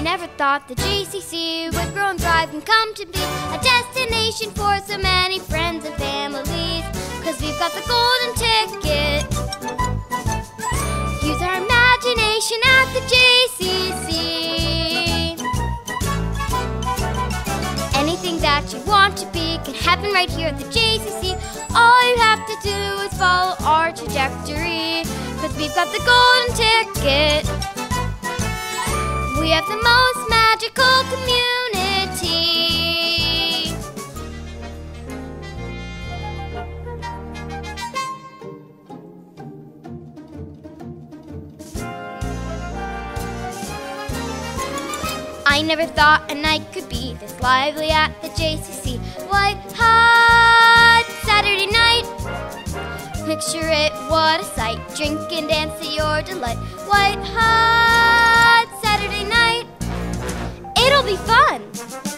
I never thought the JCC would grow and thrive and come to be a destination for so many friends and families. Cause we've got the golden ticket. Use our imagination at the JCC. Anything that you want to be can happen right here at the JCC. All you have to do is follow our trajectory. Cause we've got the golden ticket. Have the most magical community. I never thought a night could be this lively at the JCC. White hot Saturday night. Picture it, what a sight. Drink and dance to your delight. White hot. fun!